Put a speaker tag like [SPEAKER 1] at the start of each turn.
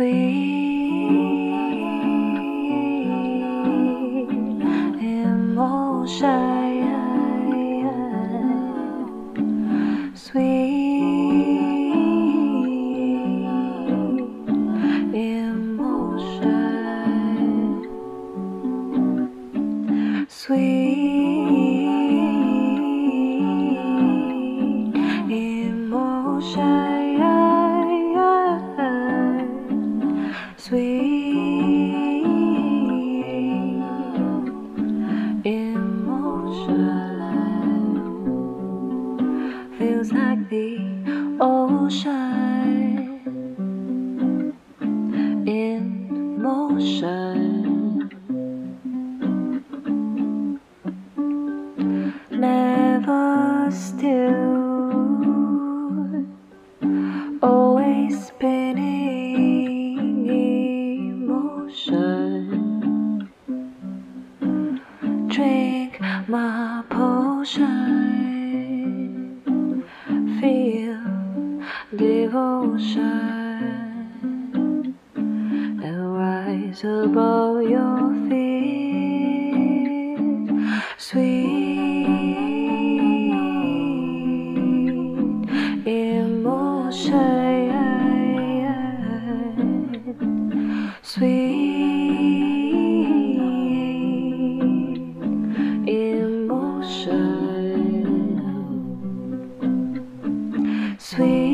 [SPEAKER 1] sweet emotion, sweet emotion, sweet ocean in motion. Never still, always spinning emotion. Drink my potion, feel devotion, and rise above your fears. Sweet emotion, sweet emotion, sweet